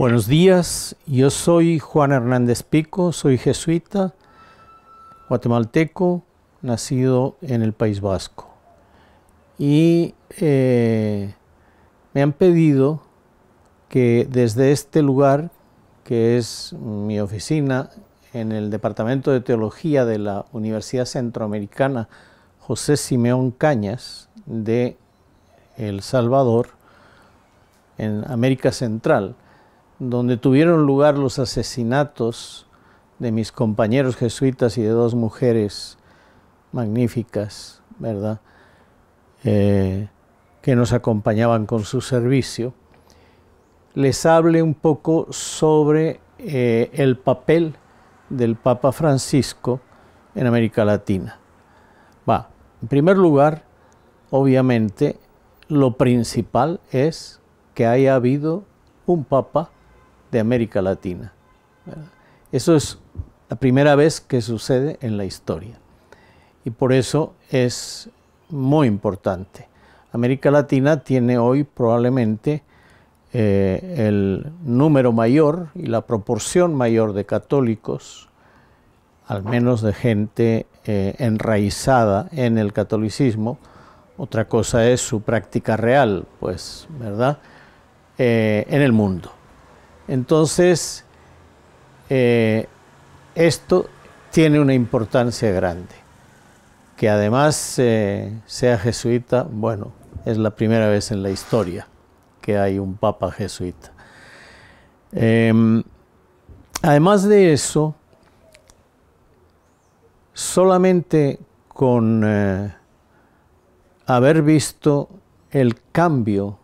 Buenos días, yo soy Juan Hernández Pico, soy jesuita, guatemalteco, nacido en el País Vasco. Y eh, me han pedido que desde este lugar, que es mi oficina en el Departamento de Teología de la Universidad Centroamericana José Simeón Cañas de El Salvador, en América Central, donde tuvieron lugar los asesinatos de mis compañeros jesuitas y de dos mujeres magníficas, ¿verdad? Eh, que nos acompañaban con su servicio, les hable un poco sobre eh, el papel del Papa Francisco en América Latina. Va, en primer lugar, obviamente, lo principal es que haya habido un Papa de América Latina. Eso es la primera vez que sucede en la historia. Y por eso es muy importante. América Latina tiene hoy probablemente eh, el número mayor y la proporción mayor de católicos, al menos de gente eh, enraizada en el catolicismo. Otra cosa es su práctica real, pues, ¿verdad? Eh, en el mundo. Entonces, esto tiene una importancia grande. Que además sea jesuita, bueno, es la primera vez en la historia que hay un papa jesuita. Em, además de eso, solamente con eh, haber visto el cambio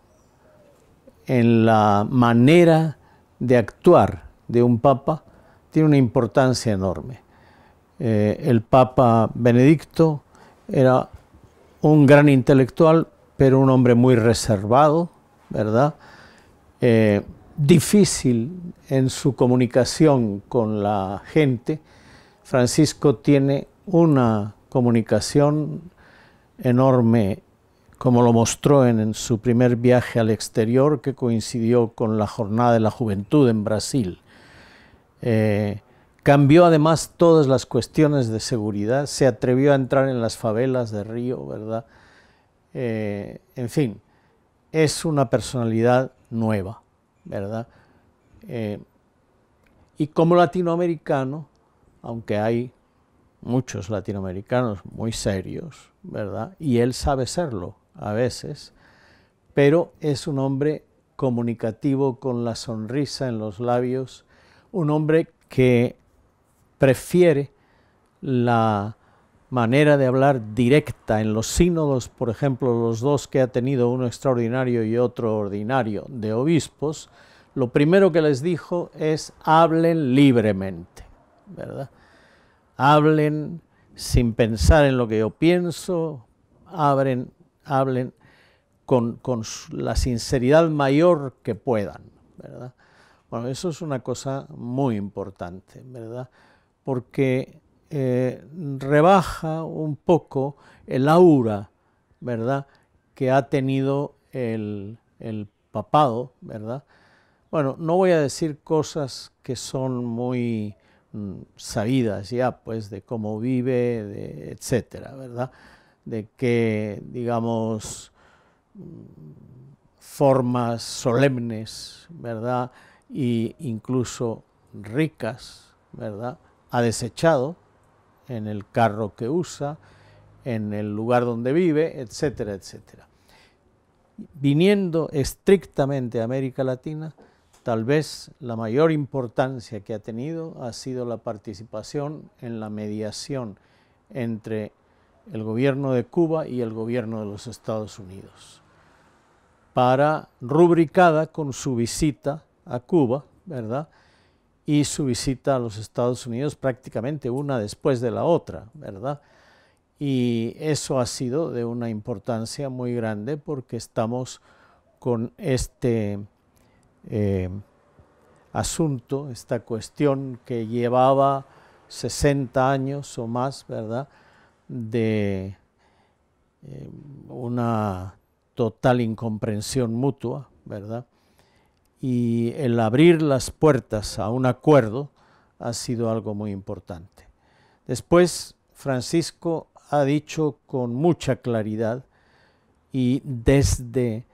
en la manera de actuar de un papa tiene una importancia enorme. Eh, el papa Benedicto era un gran intelectual, pero un hombre muy reservado, ¿verdad? Eh, difícil en su comunicación con la gente. Francisco tiene una comunicación enorme como lo mostró en, su primer viaje al exterior que coincidió con la Jornada de la Juventud en Brasil. Eh, cambió además todas las cuestiones de seguridad, se atrevió a entrar en las favelas de Río, ¿verdad? Eh, en fin, es una personalidad nueva, ¿verdad? Eh, y como latinoamericano, aunque hay muchos latinoamericanos muy serios, ¿verdad? Y él sabe serlo, a veces, pero es un hombre comunicativo con la sonrisa en los labios, un hombre que prefiere la manera de hablar directa en los sínodos, por ejemplo, los dos que ha tenido, uno extraordinario y otro ordinario, de obispos, lo primero que les dijo es hablen libremente, ¿verdad? Hablen sin pensar en lo que yo pienso, abren, hablen con, la sinceridad mayor que puedan, ¿verdad? Bueno, eso es una cosa muy importante, ¿verdad? Porque eh, rebaja un poco el aura, ¿verdad? Que ha tenido el, papado, ¿verdad? Bueno, no voy a decir cosas que son muy mm, sabidas ya, pues, de cómo vive, de, etcétera, ¿verdad? de qué, digamos, formas solemnes, ¿verdad? E incluso ricas, ¿verdad? Ha desechado en el carro que usa, en el lugar donde vive, etcétera, etcétera. Viniendo estrictamente a América Latina, tal vez la mayor importancia que ha tenido ha sido la participación en la mediación entre el gobierno de Cuba y el gobierno de los Estados Unidos, para rubricada con su visita a Cuba, ¿verdad? Y su visita a los Estados Unidos prácticamente una después de la otra, ¿verdad? Y eso ha sido de una importancia muy grande porque estamos con este eh, asunto, esta cuestión que llevaba 60 años o más, ¿verdad? De eh, una total incomprensión mutua, ¿verdad? Y el abrir las puertas a un acuerdo ha sido algo muy importante. Después, Francisco ha dicho con mucha claridad y desde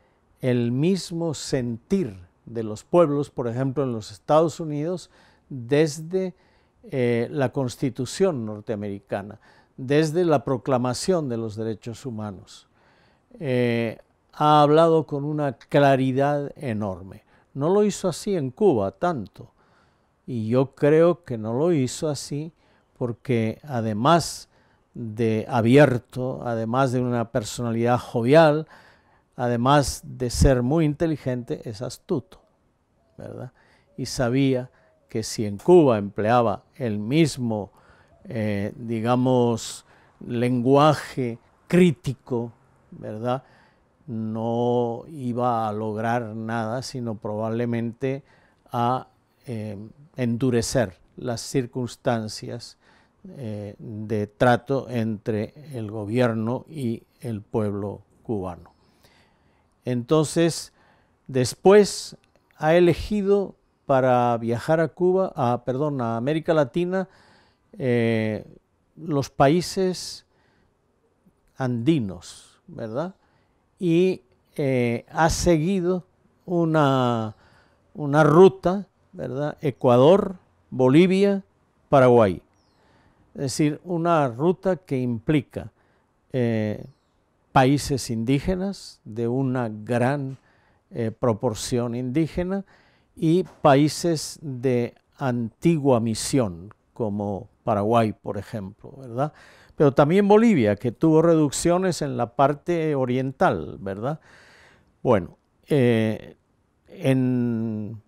el mismo sentir de los pueblos, por ejemplo, en los Estados Unidos, desde eh, la Constitución norteamericana, desde la proclamación de los derechos humanos. Eh, ha hablado con una claridad enorme. No lo hizo así en Cuba tanto. Y yo creo que no lo hizo así porque además de abierto, además de una personalidad jovial, además de ser muy inteligente, es astuto, ¿verdad? Y sabía que si en Cuba empleaba el mismo, eh, digamos, lenguaje crítico, ¿verdad? No iba a lograr nada, sino probablemente a eh, endurecer las circunstancias eh, de trato entre el gobierno y el pueblo cubano. Entonces, después ha elegido para viajar a Cuba, a, perdón, a América Latina, eh, los países andinos, ¿verdad? Y eh, ha seguido una, una ruta, ¿verdad? Ecuador, Bolivia, Paraguay. Es decir, una ruta que implica eh, países indígenas de una gran eh, proporción indígena y países de antigua misión, como Paraguay, por ejemplo, ¿verdad? Pero también Bolivia, que tuvo reducciones en la parte oriental, ¿verdad? Bueno, eh, en,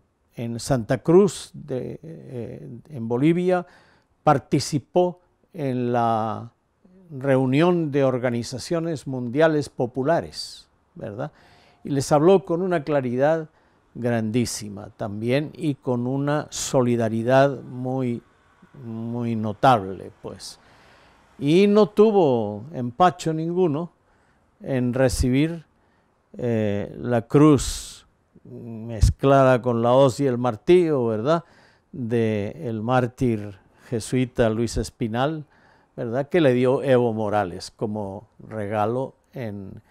Santa Cruz, eh, en Bolivia, participó en la reunión de organizaciones mundiales populares, ¿verdad? Y les habló con una claridad grandísima también y con una solidaridad muy, muy notable, pues. Y no tuvo empacho ninguno en recibir eh, la cruz mezclada con la hoz y el martillo, ¿verdad? De el mártir jesuita Luis Espinal, ¿verdad? Que le dio Evo Morales como regalo en,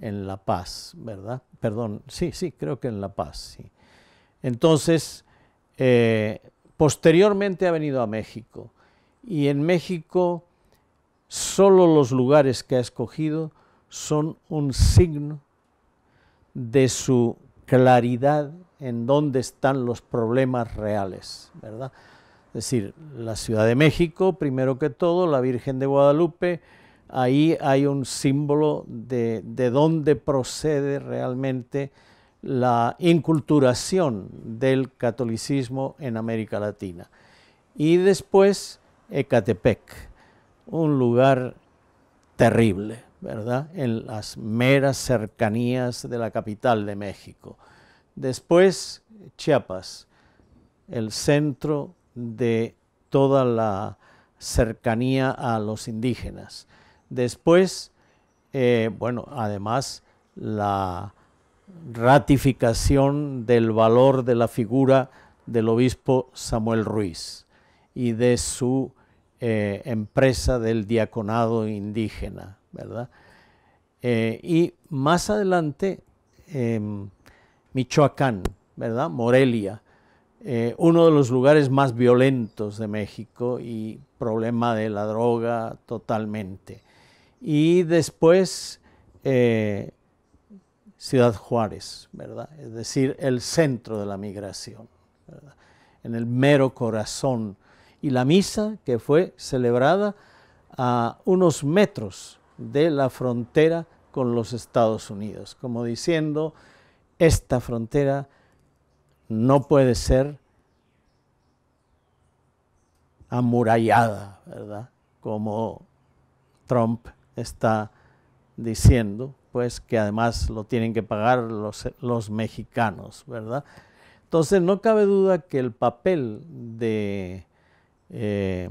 La Paz, ¿verdad? Perdón, sí, sí, creo que en La Paz, sí. Entonces, eh, posteriormente ha venido a México y en México solo los lugares que ha escogido son un signo de su claridad en dónde están los problemas reales, ¿verdad? Es decir, la Ciudad de México, primero que todo, la Virgen de Guadalupe, ahí hay un símbolo de, de dónde procede realmente la inculturación del catolicismo en América Latina. Y después Ecatepec, un lugar terrible, ¿verdad? En las meras cercanías de la capital de México. Después Chiapas, el centro de toda la cercanía a los indígenas. Después, eh, bueno, además la ratificación del valor de la figura del obispo Samuel Ruiz y de su eh, empresa del diaconado indígena, ¿verdad? Eh, y más adelante, em, Michoacán, ¿verdad? Morelia, eh, uno de los lugares más violentos de México y problema de la droga totalmente. Y después Ciudad Juárez, ¿verdad? Es decir, el centro de la migración, en el mero corazón. Y la misa que fue celebrada a unos metros de la frontera con los Estados Unidos, como diciendo, esta frontera no puede ser amurallada, ¿verdad? Como Trump está diciendo, pues que además lo tienen que pagar los, los mexicanos, ¿verdad? Entonces no cabe duda que el papel de eh,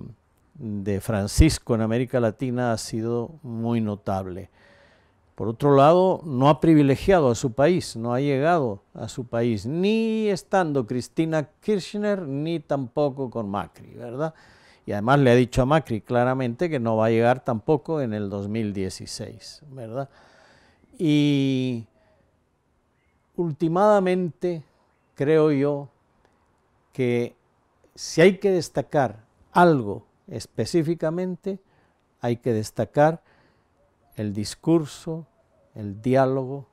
de Francisco en América Latina ha sido muy notable. Por otro lado, no ha privilegiado a su país, no ha llegado a su país, ni estando Cristina Kirchner, ni tampoco con Macri, ¿verdad? Y además le ha dicho a Macri claramente que no va a llegar tampoco en el 2016, ¿verdad? Y últimamente creo yo que si hay que destacar algo específicamente, hay que destacar el discurso, el diálogo,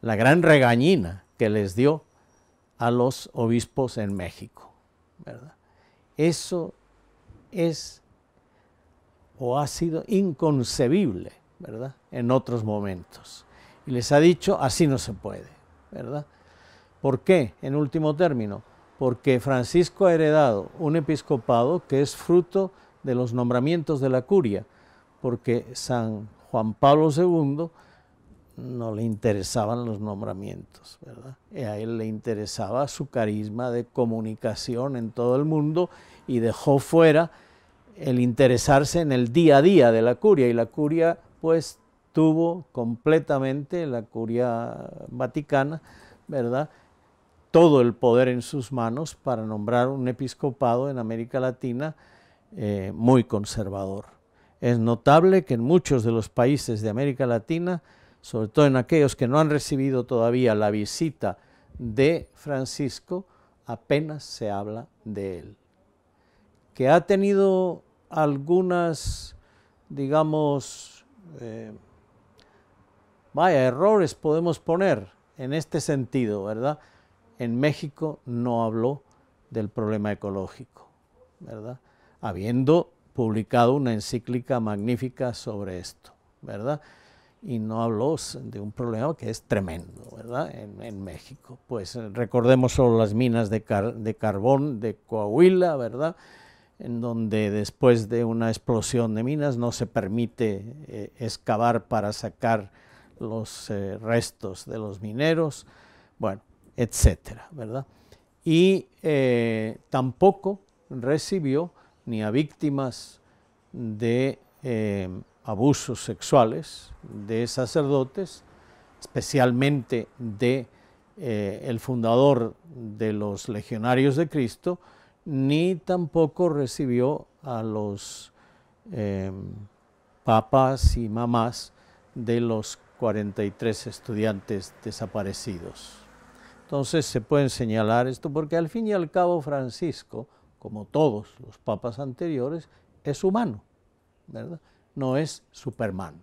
la gran regañina que les dio a los obispos en México. ¿verdad? Eso es o ha sido inconcebible, ¿verdad? En otros momentos. Y les ha dicho, así no se puede, ¿verdad? ¿Por qué? En último término, porque Francisco ha heredado un episcopado que es fruto de los nombramientos de la curia, porque San Juan Pablo II no le interesaban los nombramientos, ¿verdad? Y a él le interesaba su carisma de comunicación en todo el mundo y dejó fuera el interesarse en el día a día de la curia y la curia pues tuvo completamente la curia vaticana, ¿verdad? Todo el poder en sus manos para nombrar un episcopado en América Latina eh, muy conservador. Es notable que en muchos de los países de América Latina, sobre todo en aquellos que no han recibido todavía la visita de Francisco, apenas se habla de él. Que ha tenido algunas, digamos, eh, vaya, errores podemos poner en este sentido, ¿verdad? En México no habló del problema ecológico, ¿verdad? Habiendo publicado una encíclica magnífica sobre esto, ¿verdad? Y no habló de un problema que es tremendo, ¿verdad? En, México. Pues eh, recordemos solo las minas de, carbón de Coahuila, ¿verdad? En donde después de una explosión de minas no se permite eh, excavar para sacar los eh, restos de los mineros. Bueno, etcétera, ¿verdad? Y eh, tampoco recibió ni a víctimas de eh, abusos sexuales de sacerdotes, especialmente de eh, el fundador de los legionarios de Cristo, ni tampoco recibió a los papas y mamás de los 43 estudiantes desaparecidos. Entonces se pueden señalar esto porque al fin y al cabo Francisco, como todos los papas anteriores, es humano, ¿verdad? No es Superman.